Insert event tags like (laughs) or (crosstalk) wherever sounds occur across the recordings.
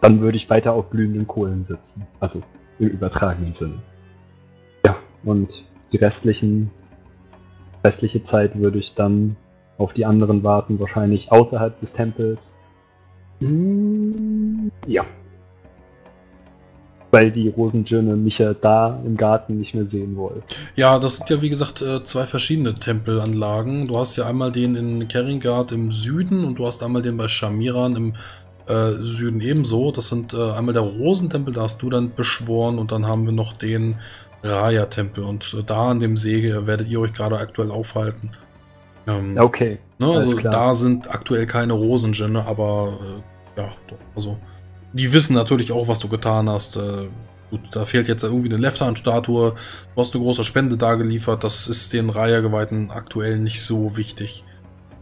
dann würde ich weiter auf glühenden Kohlen sitzen. Also im übertragenen Sinne. Ja, und die restlichen, restliche Zeit würde ich dann auf die anderen warten, wahrscheinlich außerhalb des Tempels. Hm, ja. Weil die Rosenjirne mich ja da im Garten nicht mehr sehen wollen. Ja, das sind ja wie gesagt äh, zwei verschiedene Tempelanlagen. Du hast ja einmal den in Keringard im Süden und du hast einmal den bei Shamiran im äh, Süden ebenso. Das sind äh, einmal der Rosentempel, da hast du dann beschworen und dann haben wir noch den Raya-Tempel und äh, da an dem See werdet ihr euch gerade aktuell aufhalten. Ähm, okay. Ne, also da sind aktuell keine Rosenjinne, aber äh, ja, doch, also die wissen natürlich auch, was du getan hast. Äh, gut, da fehlt jetzt irgendwie eine Left-Hand-Statue. Du hast eine große Spende da geliefert. Das ist den Raya-Geweihten aktuell nicht so wichtig.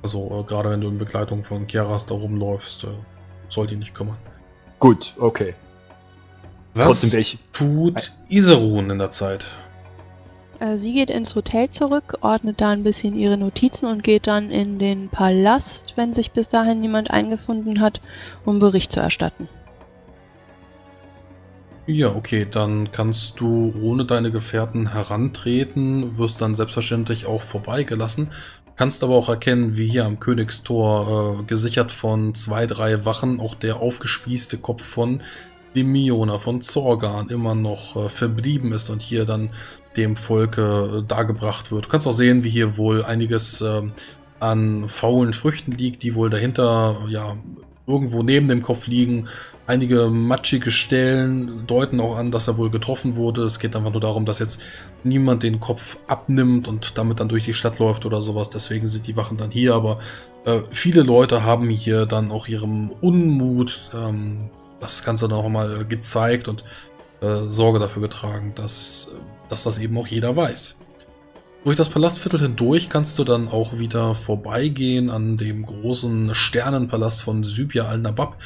Also äh, gerade wenn du in Begleitung von Kiaras da rumläufst. Äh, soll die nicht kümmern. Gut, okay. Was tut Iserun in der Zeit? Äh, sie geht ins Hotel zurück, ordnet da ein bisschen ihre Notizen und geht dann in den Palast, wenn sich bis dahin niemand eingefunden hat, um Bericht zu erstatten. Ja, okay, dann kannst du ohne deine Gefährten herantreten, wirst dann selbstverständlich auch vorbeigelassen. Kannst aber auch erkennen, wie hier am Königstor äh, gesichert von zwei, drei Wachen auch der aufgespießte Kopf von Demiona von Zorgan immer noch äh, verblieben ist und hier dann dem Volke äh, dargebracht wird. Du kannst auch sehen, wie hier wohl einiges äh, an faulen Früchten liegt, die wohl dahinter ja irgendwo neben dem Kopf liegen. Einige matschige Stellen deuten auch an, dass er wohl getroffen wurde. Es geht einfach nur darum, dass jetzt niemand den Kopf abnimmt und damit dann durch die Stadt läuft oder sowas. Deswegen sind die Wachen dann hier. Aber äh, viele Leute haben hier dann auch ihrem Unmut ähm, das Ganze noch mal gezeigt und äh, Sorge dafür getragen, dass, dass das eben auch jeder weiß. Durch das Palastviertel hindurch kannst du dann auch wieder vorbeigehen an dem großen Sternenpalast von Sybia al-Nabab,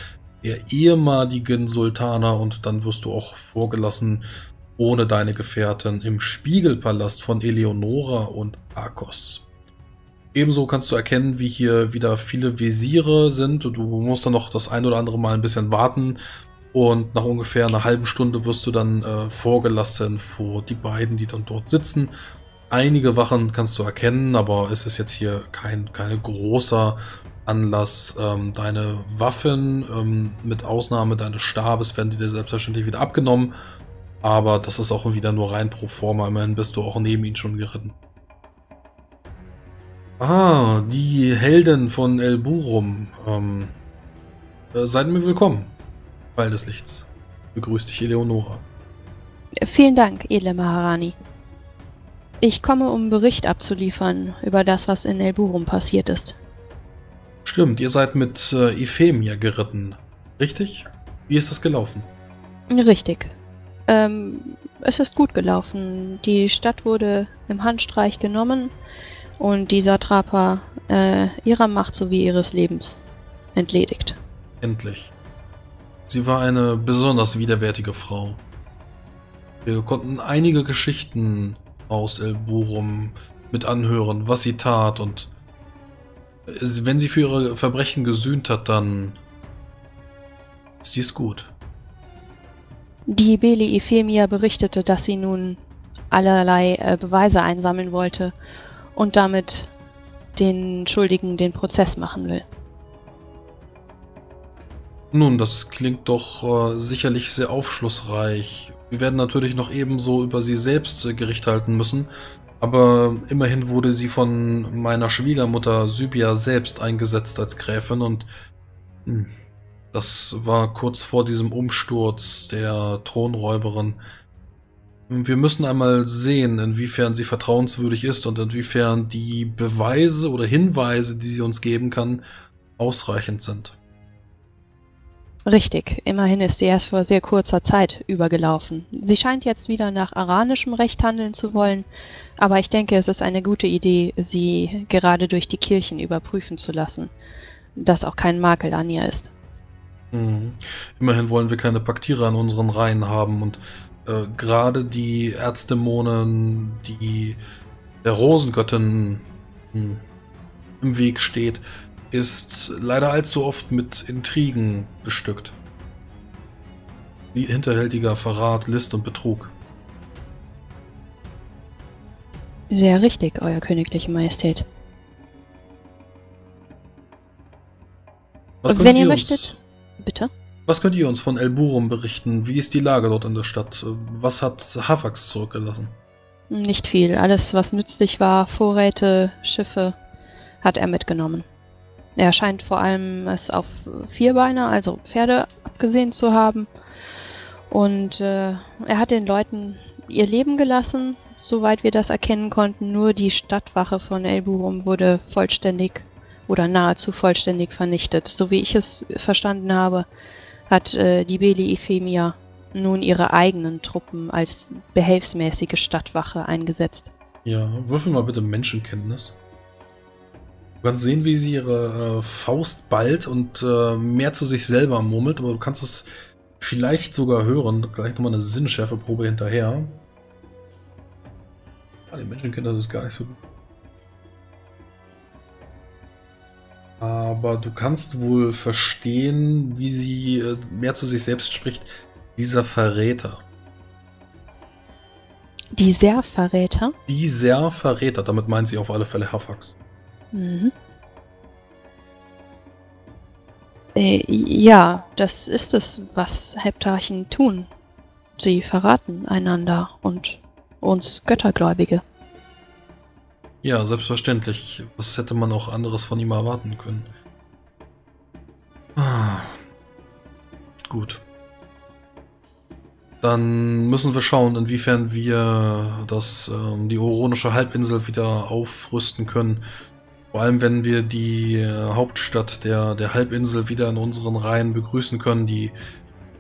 der ehemaligen Sultaner und dann wirst du auch vorgelassen ohne deine Gefährten im Spiegelpalast von Eleonora und Arcos. Ebenso kannst du erkennen, wie hier wieder viele Visiere sind. Du musst dann noch das ein oder andere Mal ein bisschen warten. Und nach ungefähr einer halben Stunde wirst du dann äh, vorgelassen vor die beiden, die dann dort sitzen. Einige Wachen kannst du erkennen, aber es ist jetzt hier kein, kein großer Anlass. Ähm, deine Waffen, ähm, mit Ausnahme deines Stabes, werden dir selbstverständlich wieder abgenommen. Aber das ist auch wieder nur rein pro forma. Immerhin bist du auch neben ihn schon geritten. Ah, die Helden von El Burum. Ähm, äh, seid mir willkommen. Ball des Lichts. Begrüßt dich Eleonora. Vielen Dank, edle Maharani. Ich komme, um Bericht abzuliefern über das, was in El Burum passiert ist. Stimmt, ihr seid mit äh, Euphemia geritten. Richtig? Wie ist es gelaufen? Richtig. Ähm, es ist gut gelaufen. Die Stadt wurde im Handstreich genommen und die Satrapa äh, ihrer Macht sowie ihres Lebens entledigt. Endlich. Sie war eine besonders widerwärtige Frau. Wir konnten einige Geschichten aus El Burum mit anhören, was sie tat und wenn sie für ihre Verbrechen gesühnt hat, dann ist dies gut. Die Beli Ephemia berichtete, dass sie nun allerlei äh, Beweise einsammeln wollte und damit den Schuldigen den Prozess machen will. Nun, das klingt doch äh, sicherlich sehr aufschlussreich. Wir werden natürlich noch ebenso über sie selbst äh, Gericht halten müssen, aber immerhin wurde sie von meiner Schwiegermutter Sybia selbst eingesetzt als Gräfin und hm, das war kurz vor diesem Umsturz der Thronräuberin. Wir müssen einmal sehen, inwiefern sie vertrauenswürdig ist und inwiefern die Beweise oder Hinweise, die sie uns geben kann, ausreichend sind. Richtig, immerhin ist sie erst vor sehr kurzer Zeit übergelaufen. Sie scheint jetzt wieder nach aranischem Recht handeln zu wollen, aber ich denke, es ist eine gute Idee, sie gerade durch die Kirchen überprüfen zu lassen, dass auch kein Makel an ihr ist. Mhm. Immerhin wollen wir keine Paktierer in unseren Reihen haben und äh, gerade die Erzdämonen, die der Rosengöttin hm, im Weg steht, ist leider allzu oft mit Intrigen bestückt. hinterhältiger Verrat, List und Betrug. Sehr richtig, Euer Königliche Majestät. Was Wenn könnt ihr uns- möchtet, bitte. Was könnt ihr uns von El Burum berichten? Wie ist die Lage dort in der Stadt? Was hat Hafax zurückgelassen? Nicht viel. Alles, was nützlich war, Vorräte, Schiffe, hat er mitgenommen. Er scheint vor allem es auf Vierbeiner, also Pferde, abgesehen zu haben. Und äh, er hat den Leuten ihr Leben gelassen, soweit wir das erkennen konnten. Nur die Stadtwache von Elburum wurde vollständig oder nahezu vollständig vernichtet. So wie ich es verstanden habe, hat äh, die Beli Ephemia nun ihre eigenen Truppen als behelfsmäßige Stadtwache eingesetzt. Ja, würfel mal bitte Menschenkenntnis. Du kannst sehen, wie sie ihre äh, Faust ballt und äh, mehr zu sich selber murmelt, aber du kannst es vielleicht sogar hören. Gleich nochmal eine Sinnschärfeprobe hinterher. Ah, die Menschenkenntnis ist gar nicht so gut. Aber du kannst wohl verstehen, wie sie äh, mehr zu sich selbst spricht. Dieser Verräter. Dieser Verräter. Dieser Verräter, damit meint sie auf alle Fälle Hafax. Mhm. Äh, ja, das ist es, was Heptarchen tun. Sie verraten einander und uns Göttergläubige. Ja, selbstverständlich. Was hätte man auch anderes von ihm erwarten können? Ah. Gut. Dann müssen wir schauen, inwiefern wir das, ähm, die Oronische Halbinsel wieder aufrüsten können. Vor allem, wenn wir die äh, Hauptstadt der, der Halbinsel wieder in unseren Reihen begrüßen können, die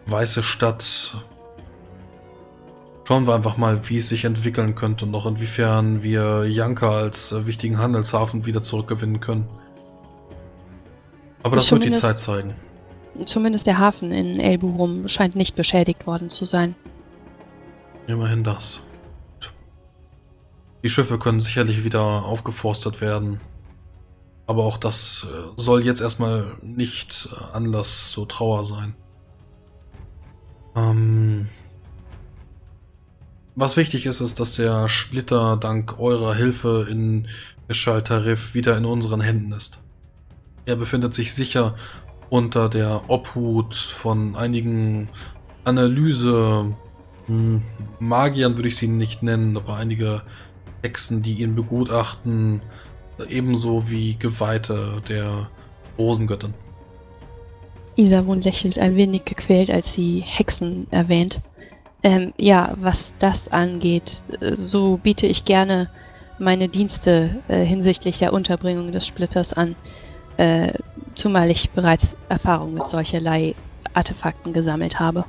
Weiße Stadt. Schauen wir einfach mal, wie es sich entwickeln könnte und auch inwiefern wir Janka als äh, wichtigen Handelshafen wieder zurückgewinnen können. Aber das wird die Zeit zeigen. Zumindest der Hafen in Elburum scheint nicht beschädigt worden zu sein. Immerhin das. Die Schiffe können sicherlich wieder aufgeforstet werden. Aber auch das äh, soll jetzt erstmal nicht äh, Anlass zur Trauer sein. Ähm, was wichtig ist, ist, dass der Splitter dank eurer Hilfe in Geschaltarif wieder in unseren Händen ist. Er befindet sich sicher unter der Obhut von einigen Analyse hm, Magiern würde ich sie nicht nennen, aber einige Hexen, die ihn begutachten, ebenso wie Geweihte der Rosengöttin. Isavon lächelt ein wenig gequält, als sie Hexen erwähnt. Ähm, ja, was das angeht, äh, so biete ich gerne meine Dienste äh, hinsichtlich der Unterbringung des Splitters an, äh, zumal ich bereits Erfahrung mit solcherlei Artefakten gesammelt habe.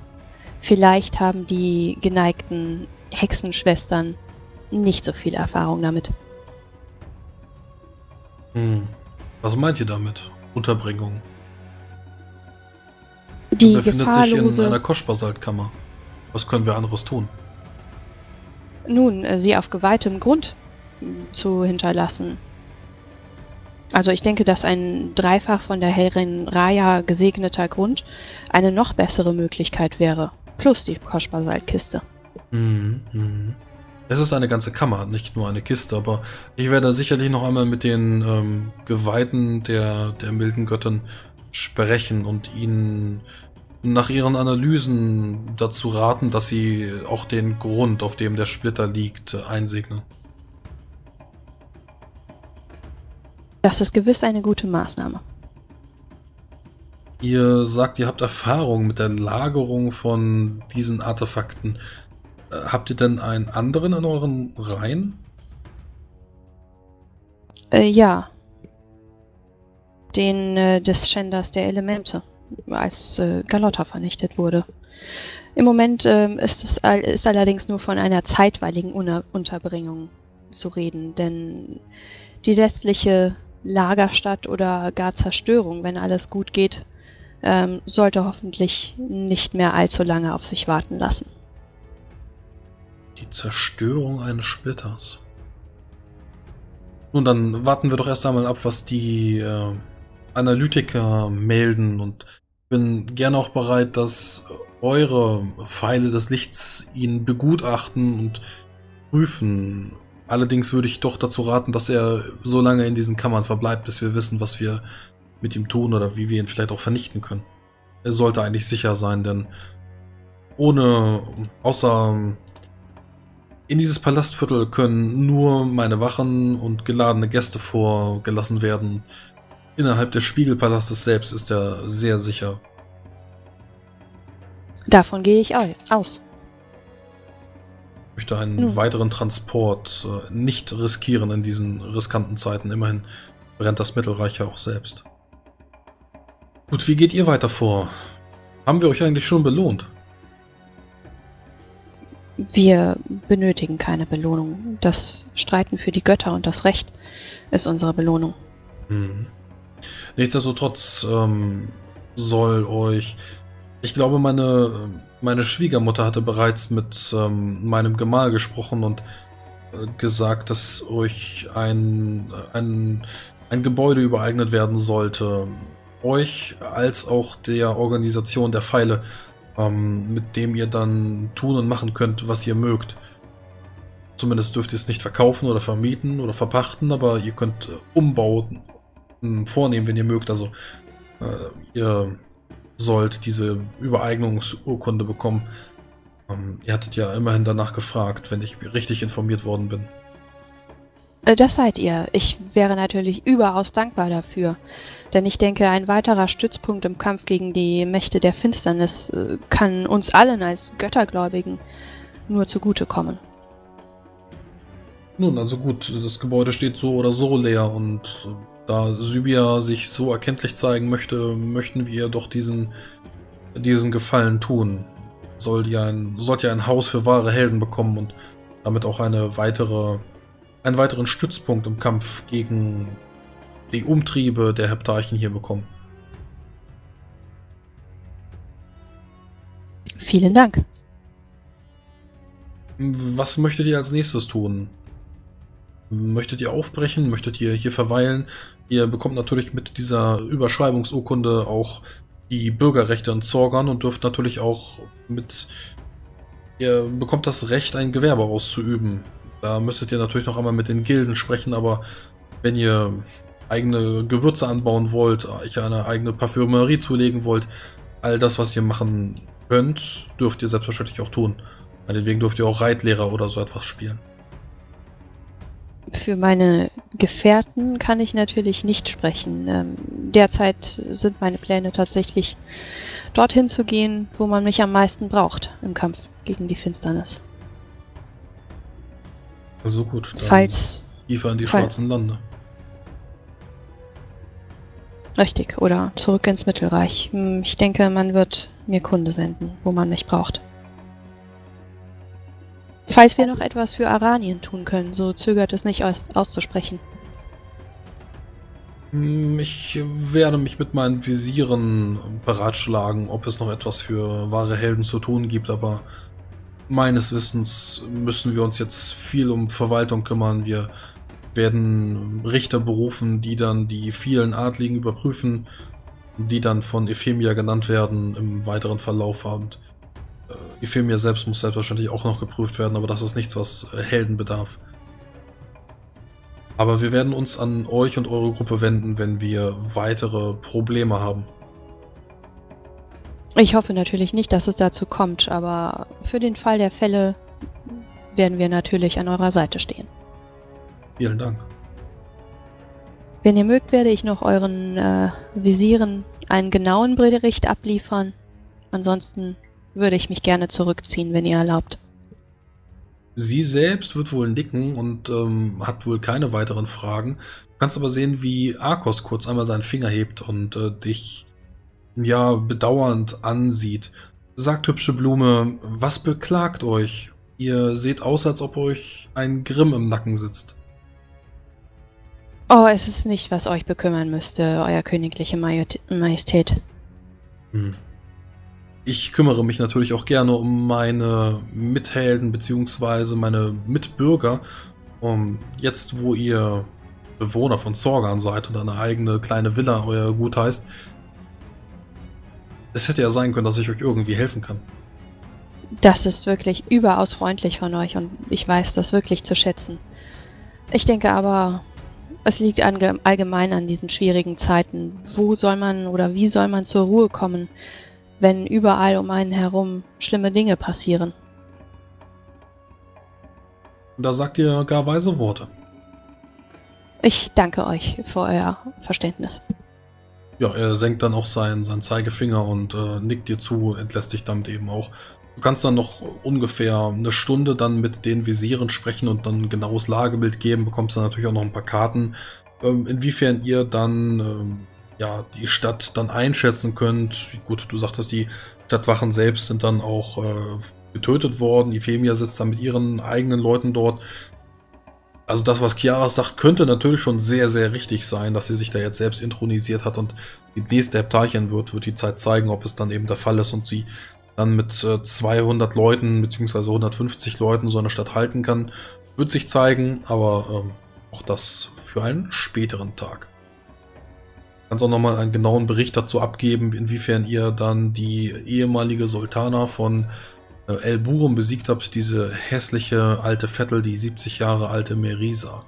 Vielleicht haben die geneigten Hexenschwestern nicht so viel Erfahrung damit. Hm. Was meint ihr damit? Unterbringung. Die befindet sich in einer Koschbasaltkammer. Was können wir anderes tun? Nun, äh, sie auf geweihtem Grund zu hinterlassen. Also ich denke, dass ein dreifach von der Herrin Raya gesegneter Grund eine noch bessere Möglichkeit wäre. Plus die Koschbasaltkiste. Mhm, mhm. Es ist eine ganze Kammer, nicht nur eine Kiste, aber ich werde sicherlich noch einmal mit den ähm, Geweihten der, der milden Göttin sprechen und ihnen nach ihren Analysen dazu raten, dass sie auch den Grund, auf dem der Splitter liegt, einsegnen. Das ist gewiss eine gute Maßnahme. Ihr sagt, ihr habt Erfahrung mit der Lagerung von diesen Artefakten. Äh, Habt ihr denn einen anderen in euren Reihen? Äh, ja. Den äh, des Schänders der Elemente, als äh, Galotta vernichtet wurde. Im Moment ähm, ist es ist allerdings nur von einer zeitweiligen Una Unterbringung zu reden, denn die letztliche Lagerstadt oder gar Zerstörung, wenn alles gut geht, ähm, sollte hoffentlich nicht mehr allzu lange auf sich warten lassen. Die Zerstörung eines Splitters. Nun, dann warten wir doch erst einmal ab, was die äh, Analytiker melden und bin gerne auch bereit, das eure Pfeile des Lichts ihn begutachten und prüfen. Allerdings würde ich doch dazu raten, dass er so lange in diesen Kammern verbleibt, bis wir wissen, was wir mit ihm tun oder wie wir ihn vielleicht auch vernichten können. Er sollte eigentlich sicher sein, denn ohne, außer in dieses Palastviertel können nur meine Wachen und geladene Gäste vorgelassen werden. Innerhalb des Spiegelpalastes selbst ist er sehr sicher. Davon gehe ich aus. Ich möchte einen Nun. weiteren Transport äh, nicht riskieren in diesen riskanten Zeiten. Immerhin brennt das Mittelreich ja auch selbst. Gut, wie geht ihr weiter vor? Haben wir euch eigentlich schon belohnt? Wir benötigen keine Belohnung. Das Streiten für die Götter und das Recht ist unsere Belohnung. Hm. Nichtsdestotrotz ähm, soll euch ich glaube, meine, meine Schwiegermutter hatte bereits mit ähm, meinem Gemahl gesprochen und äh, gesagt, dass euch ein, ein, ein Gebäude übereignet werden sollte. Euch als auch der Organisation der Pfeile, ähm, mit dem ihr dann tun und machen könnt, was ihr mögt. Zumindest dürft ihr es nicht verkaufen oder vermieten oder verpachten, aber ihr könnt äh, umbauen, vornehmen, wenn ihr mögt. Also äh, ihr sollt diese Übereignungsurkunde bekommen. Ähm, ihr hattet ja immerhin danach gefragt, wenn ich richtig informiert worden bin. Äh, das seid ihr. Ich wäre natürlich überaus dankbar dafür. Denn ich denke, ein weiterer Stützpunkt im Kampf gegen die Mächte der Finsternis äh, kann uns allen als Göttergläubigen nur zugutekommen. Nun, also gut, das Gebäude steht so oder so leer und äh, da Sybia sich so erkenntlich zeigen möchte, möchten wir doch diesen, diesen Gefallen tun. Soll ja ein, sollt ja ein Haus für wahre Helden bekommen und damit auch eine weitere, einen weiteren Stützpunkt im Kampf gegen die Umtriebe der Heptarchen hier bekommen. Vielen Dank. Was möchtet ihr als nächstes tun? Möchtet ihr aufbrechen? Möchtet ihr hier verweilen? Ihr bekommt natürlich mit dieser Überschreibungsurkunde auch die Bürgerrechte in Zorgern und dürft natürlich auch mit... Ihr bekommt das Recht, ein Gewerbe auszuüben. Da müsstet ihr natürlich noch einmal mit den Gilden sprechen, aber wenn ihr eigene Gewürze anbauen wollt, euch eine eigene Parfümerie zulegen wollt, all das, was ihr machen könnt, dürft ihr selbstverständlich auch tun. Meinetwegen dürft ihr auch Reitlehrer oder so etwas spielen. Für meine Gefährten kann ich natürlich nicht sprechen. Ähm, derzeit sind meine Pläne tatsächlich dorthin zu gehen, wo man mich am meisten braucht im Kampf gegen die Finsternis. Also gut, dann Falls, tiefer in die fall, schwarzen Lande. Richtig, oder zurück ins Mittelreich. Hm, ich denke, man wird mir Kunde senden, wo man mich braucht. Falls wir noch etwas für Aranien tun können, so zögert es nicht aus auszusprechen. Hm, ich werde mich mit meinen Visieren beratschlagen, ob es noch etwas für wahre Helden zu tun gibt, aber meines Wissens müssen wir uns jetzt viel um Verwaltung kümmern. Wir werden Richter berufen, die dann die vielen Adligen überprüfen, die dann von Ephemia genannt werden im weiteren Verlauf. Und die Filme selbst muss selbstverständlich auch noch geprüft werden, aber das ist nichts, was äh, Helden bedarf. Aber wir werden uns an euch und eure Gruppe wenden, wenn wir weitere Probleme haben. Ich hoffe natürlich nicht, dass es dazu kommt, aber für den Fall der Fälle werden wir natürlich an eurer Seite stehen. Vielen Dank. Wenn ihr mögt, werde ich noch euren äh, Visieren einen genauen Bericht abliefern. Ansonsten würde ich mich gerne zurückziehen, wenn ihr erlaubt. Sie selbst wird wohl nicken und ähm, hat wohl keine weiteren Fragen. Du kannst aber sehen, wie Arkos kurz einmal seinen Finger hebt und äh, dich ja bedauernd ansieht. Sagt hübsche Blume, was beklagt euch? Ihr seht aus, als ob euch ein Grimm im Nacken sitzt. Oh, es ist nicht, was euch bekümmern müsste, euer königliche Majestät. Hm. Ich kümmere mich natürlich auch gerne um meine Mithelden bzw. meine Mitbürger. Um jetzt, wo ihr Bewohner von Zorgan seid und eine eigene kleine Villa euer Gut heißt, Es hätte ja sein können, dass ich euch irgendwie helfen kann. Das ist wirklich überaus freundlich von euch und ich weiß das wirklich zu schätzen. Ich denke aber, es liegt allgemein an diesen schwierigen Zeiten. Wo soll man oder wie soll man zur Ruhe kommen, wenn überall um einen herum schlimme Dinge passieren? Da sagt ihr gar weise Worte. Ich danke euch für euer Verständnis. Ja, er senkt dann auch seinen, seinen Zeigefinger und äh, nickt dir zu, entlässt dich damit eben auch. Du kannst dann noch ungefähr eine Stunde dann mit den Visieren sprechen und dann ein genaues Lagebild geben, bekommst dann natürlich auch noch ein paar Karten, ähm, inwiefern ihr dann ähm, ja die Stadt dann einschätzen könnt. Gut, du sagtest, die Stadtwachen selbst sind dann auch äh, getötet worden. Die Femia sitzt dann mit ihren eigenen Leuten dort. Also das, was Chiara sagt, könnte natürlich schon sehr, sehr richtig sein, dass sie sich da jetzt selbst intronisiert hat und die nächste Heptarchin wird, wird die Zeit zeigen, ob es dann eben der Fall ist und sie dann mit äh, 200 Leuten bzw. 150 Leuten so eine Stadt halten kann. Wird sich zeigen, aber ähm, auch das für einen späteren Tag. Kannst auch nochmal einen genauen Bericht dazu abgeben, inwiefern ihr dann die ehemalige Sultana von äh, El Burum besiegt habt, diese hässliche alte Vettel, die 70 Jahre alte Merisa.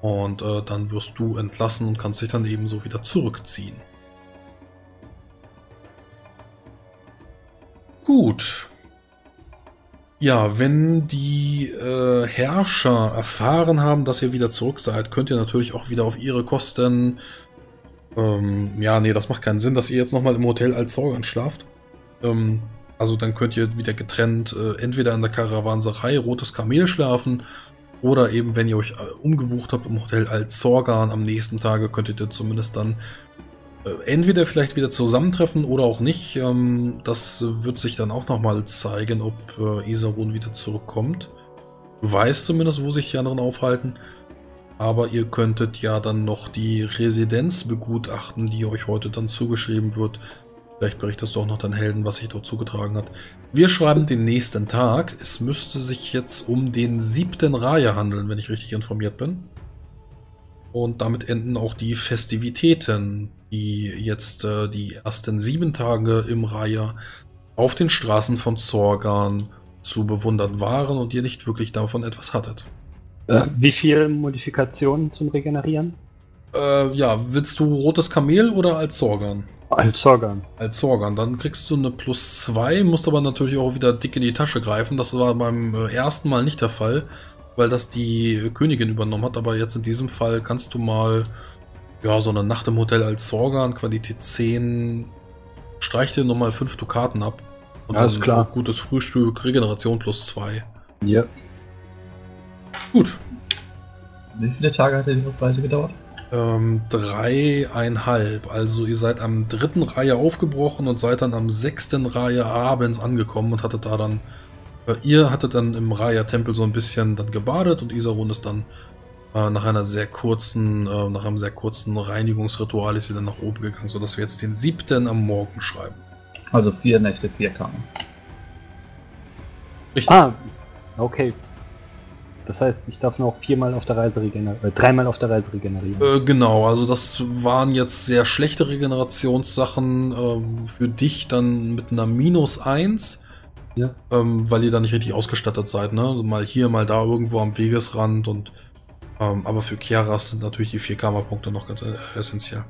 Und äh, dann wirst du entlassen und kannst dich dann ebenso wieder zurückziehen. Gut. Ja, wenn die äh, Herrscher erfahren haben, dass ihr wieder zurück seid, könnt ihr natürlich auch wieder auf ihre Kosten... Ähm, ja, nee, das macht keinen Sinn, dass ihr jetzt nochmal im Hotel als Sorgan schlaft. Ähm, also dann könnt ihr wieder getrennt äh, entweder in der Karawanserei Rotes Kamel schlafen oder eben, wenn ihr euch äh, umgebucht habt im Hotel als Sorgan am nächsten Tage, könntet ihr zumindest dann entweder vielleicht wieder zusammentreffen oder auch nicht. Ähm, das wird sich dann auch nochmal zeigen, ob äh, Isarun wieder zurückkommt. Du weißt zumindest, wo sich die anderen aufhalten. Aber ihr könntet ja dann noch die Residenz begutachten, die euch heute dann zugeschrieben wird. Vielleicht berichtest du auch noch deinen Helden, was sich dort zugetragen hat. Wir schreiben den nächsten Tag. Es müsste sich jetzt um den siebten Raya handeln, wenn ich richtig informiert bin. Und damit enden auch die Festivitäten, die jetzt äh, die ersten sieben Tage im Raya auf den Straßen von Zorgan zu bewundern waren und ihr nicht wirklich davon etwas hattet. Äh, wie viele Modifikationen zum Regenerieren? Äh, ja, willst du rotes Kamel oder als Zorgan? Als Zorgan. Als Zorgan. Dann kriegst du eine plus 2, musst aber natürlich auch wieder dick in die Tasche greifen. Das war beim äh, ersten Mal nicht der Fall weil das die Königin übernommen hat. Aber jetzt in diesem Fall kannst du mal, ja, so eine Nacht im Hotel als Sorgan, Qualität 10, streich dir nochmal 5 Dukaten ab. Und ja, ist klar. Gutes Frühstück, Regeneration plus 2. Ja. Gut. Wie viele Tage hat die Reise gedauert? Ähm, dreieinhalb. Also ihr seid am dritten Reihe aufgebrochen und seid dann am sechsten Reihe abends angekommen und hattet da dann Ihr hattet dann im Raya-Tempel so ein bisschen dann gebadet und Isarun ist dann äh, nach einer sehr kurzen, äh, nach einem sehr kurzen Reinigungsritual ist sie dann nach oben gegangen, sodass wir jetzt den siebten am Morgen schreiben. Also vier Nächte, vier Kamen. Richtig. Ah, okay. Das heißt, ich darf noch viermal auf der Reise regenerieren, äh, dreimal auf der Reise regenerieren. Äh, genau, also das waren jetzt sehr schlechte Regenerationssachen äh, für dich dann mit einer Minus 1. Ja. Ähm, weil ihr da nicht richtig ausgestattet seid, ne? Mal hier, mal da irgendwo am Wegesrand und ähm, aber für Chiaras sind natürlich die 4 Karma-Punkte noch ganz äh, essentiell.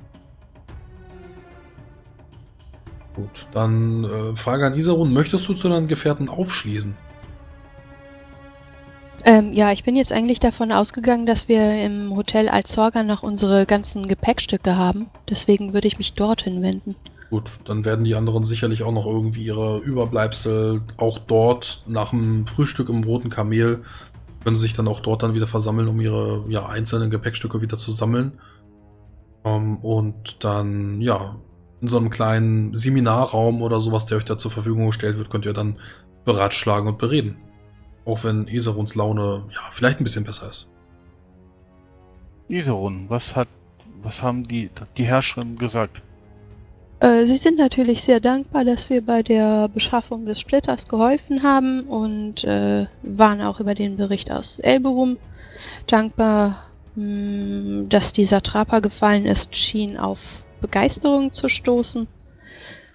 Gut, dann äh, Frage an Isarun, möchtest du zu deinen Gefährten aufschließen? Ähm, ja, ich bin jetzt eigentlich davon ausgegangen, dass wir im Hotel als Sorger noch unsere ganzen Gepäckstücke haben. Deswegen würde ich mich dorthin wenden. Gut, dann werden die anderen sicherlich auch noch irgendwie ihre Überbleibsel auch dort nach dem Frühstück im Roten Kamel können sich dann auch dort dann wieder versammeln, um ihre ja, einzelnen Gepäckstücke wieder zu sammeln. Um, ähm, und dann, ja, in so einem kleinen Seminarraum oder sowas, der euch da zur Verfügung gestellt wird, könnt ihr dann beratschlagen und bereden. Auch wenn Iseruns Laune, ja, vielleicht ein bisschen besser ist. Iserun, was hat, was haben die, die Herrscherin gesagt? Äh, sie sind natürlich sehr dankbar, dass wir bei der Beschaffung des Splitters geholfen haben und äh, waren auch über den Bericht aus Elberum dankbar. Mh, hm, dass dieser Trapper gefallen ist, schien auf Begeisterung zu stoßen.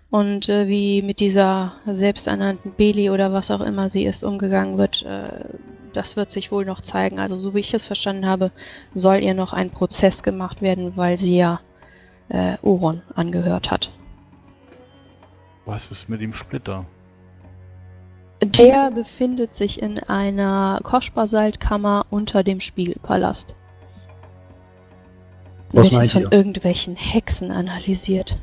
Und äh, wie mit dieser selbsternannten Beli oder was auch immer sie ist umgegangen wird, äh, das wird sich wohl noch zeigen. Also so wie ich es verstanden habe, soll ihr noch ein Prozess gemacht werden, weil sie ja äh, Oron angehört hat. Was ist mit dem Splitter? Der befindet sich in einer Koschbasaltkammer unter dem Spiegelpalast. Was jetzt von ihr? irgendwelchen Hexen analysiert.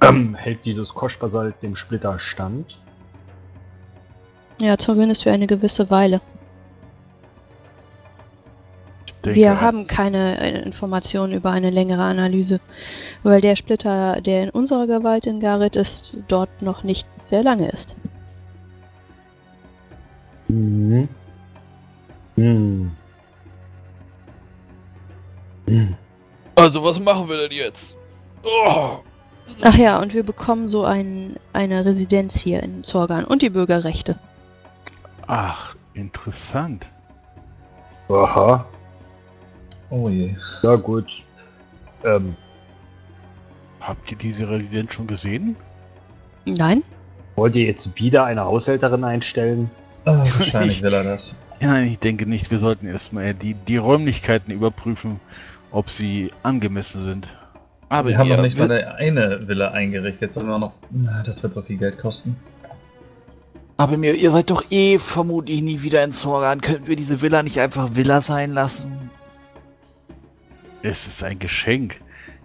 Ähm, hält dieses Koschbasalt dem Splitter stand? Ja, zumindest für eine gewisse Weile. Denke, Wir haben keine äh, Informationen über eine längere Analyse, weil der Splitter, der in unserer Gewalt in Gareth ist, dort noch nicht sehr lange ist. Mhm. Hm. Hm. Also, was machen wir denn jetzt? Oh. Ach ja, und wir bekommen so ein, eine Residenz hier in Zorgan und die Bürgerrechte. Ach, interessant. Aha, Oh je. ja gut. Ähm, Habt ihr diese Residenz schon gesehen? Nein? wollt ihr jetzt wieder eine Haushälterin einstellen? Ah, wahrscheinlich (laughs) will er das. Ja, Nein, ich denke nicht. Wir sollten erstmal die, die Räumlichkeiten überprüfen, ob sie angemessen sind. Aber wir haben noch nicht mal eine Villa eingerichtet. Jetzt haben wir noch. Na, das wird so viel Geld kosten. Aber mir, ihr seid doch eh vermutlich nie wieder in Zorgan. Könnten wir diese Villa nicht einfach Villa sein lassen? Es ist ein Geschenk.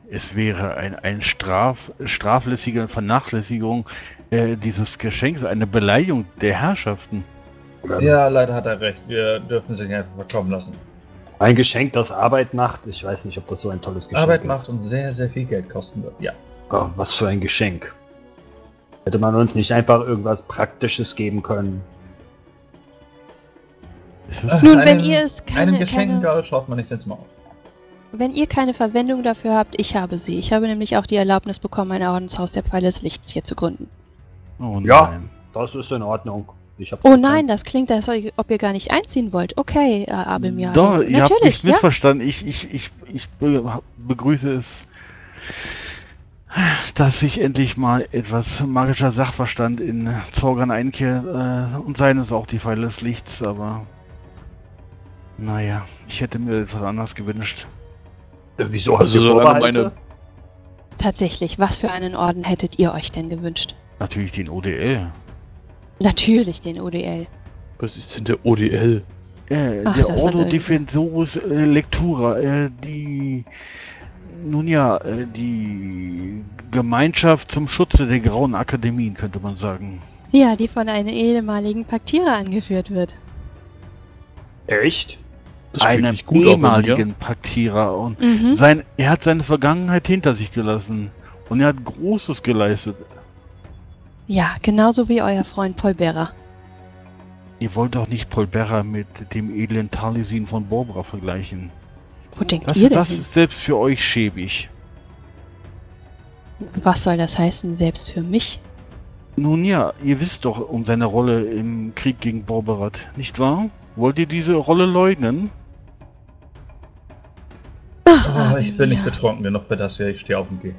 Es wäre ein, ein Straf, straflässige Vernachlässigung äh, dieses Geschenks, eine Beleidigung der Herrschaften. Ja, leider hat er recht. Wir dürfen sich nicht einfach verkommen lassen. Ein Geschenk, das Arbeit macht. Ich weiß nicht, ob das so ein tolles Geschenk Arbeit ist. macht und sehr, sehr viel Geld kosten wird. Ja. Oh, was für ein Geschenk. Hätte man uns nicht einfach irgendwas Praktisches geben können? Es ist, Nun, Einem- wenn ihr es keine, Einem keine, Geschenk schaut man nicht ins Maul. Wenn ihr keine Verwendung dafür habt, ich habe sie. Ich habe nämlich auch die Erlaubnis bekommen, ein Ordenshaus der Pfeile des Lichts hier zu gründen. oh Ja. nein. Das ist in Ordnung. Oh nein, das klingt, als ob ihr gar nicht einziehen wollt. Okay, äh, Abelmir. Doch, also, ihr habt mich natürlich, ja. missverstanden. Ich, ich, ich, ich be begrüße es, dass sich endlich mal etwas magischer Sachverstand in Zorgan einkehrt. Äh, und seien es auch die Pfeile des Lichts, aber naja, ich hätte mir etwas anderes gewünscht. Äh, Wieso hast Also du solange meine- Tatsächlich, was für einen Orden hättet ihr euch denn gewünscht? Natürlich den ODL. Natürlich den ODL. Was ist denn der ODL? Äh, Ach, der Ordo Defensorus äh, Lectura, äh, die, nun ja, äh, die Gemeinschaft zum Schutze der Grauen Akademien, könnte man sagen. Ja, die von einem ehemaligen Paktierer angeführt wird. Echt? Einem ehemaligen Paktierer und Mhm. sein, er hat seine Vergangenheit hinter sich gelassen und er hat Großes geleistet. Ja, genauso wie euer Freund Polbera. Ihr wollt doch nicht Polbera mit dem edlen Talisin von Borbra vergleichen. Wo denkt Das, ihr denn das ist selbst für euch schäbig. Was soll das heißen, selbst für mich? Nun ja, ihr wisst doch um seine Rolle im Krieg gegen Borberat, nicht wahr? Wollt ihr diese Rolle leugnen? Ah, Oh, ich bin nicht betrunken genug für das hier. Ich stehe auf und gehe.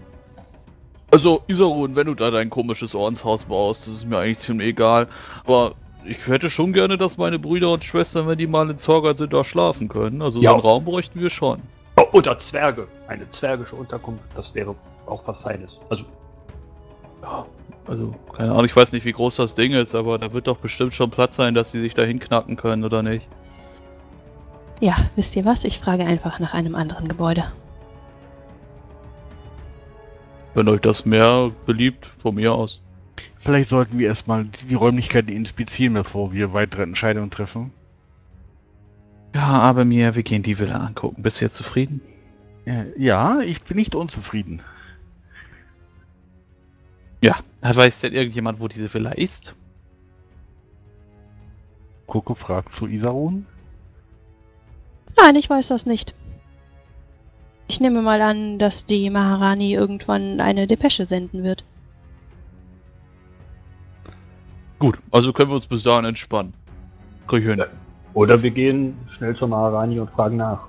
Also, Isarun, wenn du da dein komisches Ordenshaus baust, das ist mir eigentlich ziemlich egal. Aber ich hätte schon gerne, dass meine Brüder und Schwestern, wenn die mal in Zorgan sind, da schlafen können. Also Ja. so einen Raum bräuchten wir schon. Oh, oder Zwerge. Eine zwergische Unterkunft, das wäre auch was Feines. Also, Ja, also, keine Ahnung, ich weiß nicht, wie groß das Ding ist, aber da wird doch bestimmt schon Platz sein, dass sie sich da hinknacken können, oder nicht? Ja, wisst ihr was? Ich frage einfach nach einem anderen Gebäude. Wenn euch das mehr beliebt, von mir aus. Vielleicht sollten wir erstmal die Räumlichkeiten inspizieren, bevor wir weitere Entscheidungen treffen. Ja, aber mir, wir gehen die Villa angucken. Bist du jetzt zufrieden? Äh, Ja, ich bin nicht unzufrieden. Ja. Weiß denn irgendjemand, wo diese Villa ist? Coco fragt zu Isarun. Nein, ich weiß das nicht. Ich nehme mal an, dass die Maharani irgendwann eine Depesche senden wird. Gut, also können wir uns bis dahin entspannen. Krieg ich hin. Ja. oder wir gehen schnell zur Maharani und fragen nach.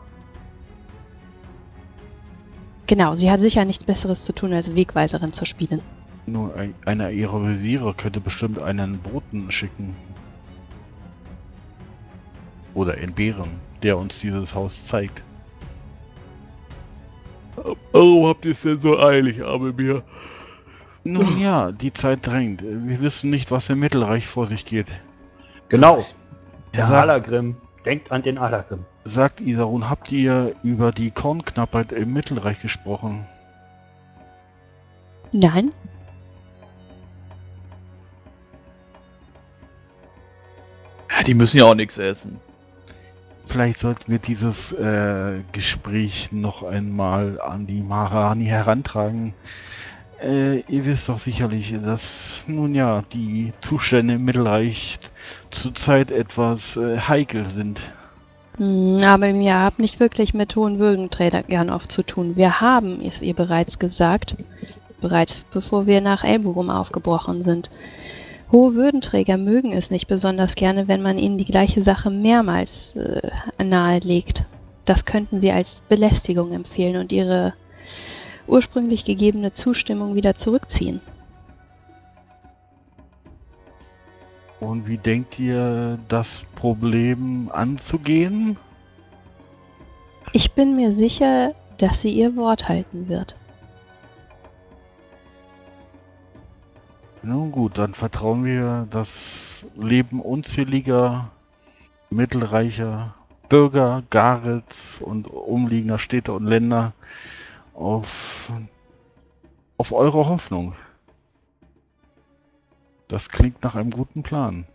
Genau, sie hat sicher nichts Besseres zu tun, als Wegweiserin zu spielen. Nur ein, einer ihrer Visiere könnte bestimmt einen Boten schicken. Oder entbehren, der uns dieses Haus zeigt. Warum habt ihr es denn so eilig, Abelbier? Nun ja, die Zeit drängt. Wir wissen nicht, was im Mittelreich vor sich geht. Genau. Der Sag- Alagrim. Denkt an den Alagrim. Sagt Isarun, habt ihr über die Kornknappheit im Mittelreich gesprochen? Nein? Ja, die müssen ja auch nichts essen. Vielleicht sollten wir dieses äh, Gespräch noch einmal an die Maharani herantragen. Äh, ihr wisst doch sicherlich, dass nun ja die Zustände im Mittelreich zurzeit etwas äh, heikel sind. Hm, Aber ihr habt nicht wirklich mit hohen Würdenträgern oft zu tun. Wir haben es ihr bereits gesagt, bereits bevor wir nach Elburum aufgebrochen sind. Hohe Würdenträger mögen es nicht besonders gerne, wenn man ihnen die gleiche Sache mehrmals äh, nahelegt. Das könnten sie als Belästigung empfehlen und ihre ursprünglich gegebene Zustimmung wieder zurückziehen. Und wie denkt ihr, das Problem anzugehen? Ich bin mir sicher, dass sie ihr Wort halten wird. Nun gut, dann vertrauen wir das Leben unzähliger mittelreicher Bürger Gareth und umliegender Städte und Länder auf, auf eure Hoffnung. Das klingt nach einem guten Plan.